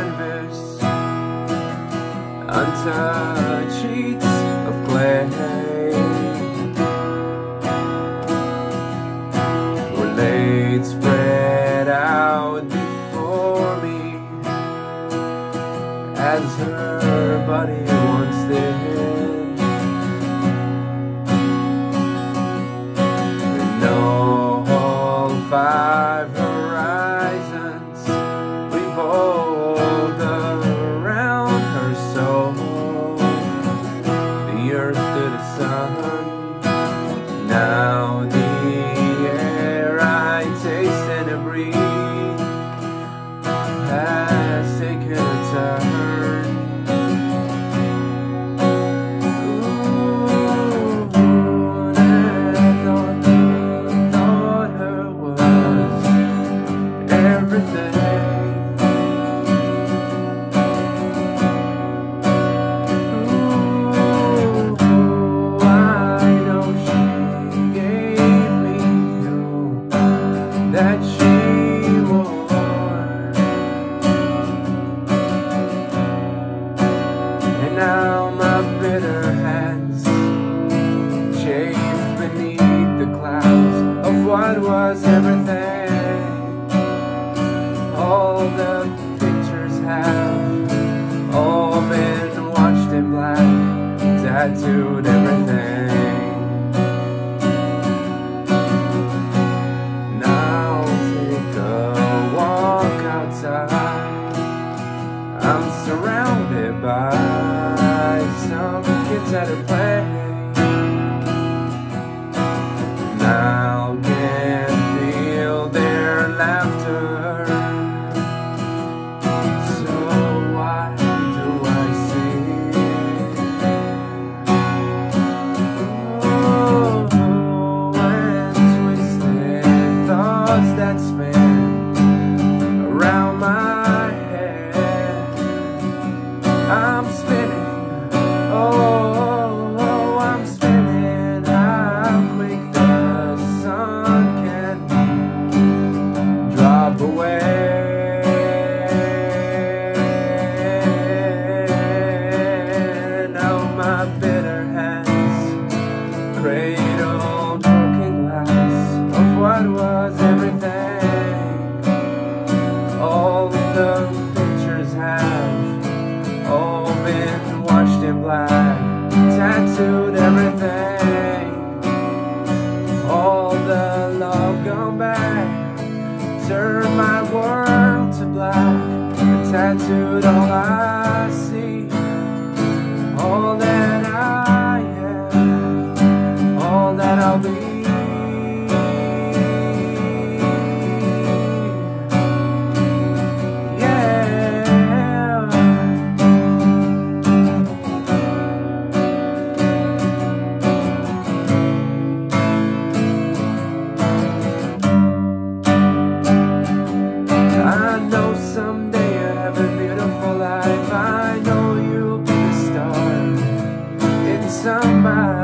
canvas Untouched sheets of clay. Were laid spread out before me As her body once did of what was everything. All the pictures have all been washed in black, tattooed everything. Now take a walk outside. I'm surrounded by some kids at a play. Bitter hands cradled broken glass of what was everything. All the pictures have all been washed in black, tattooed everything. All the love gone back, turned my world to black, tattooed all I somebody.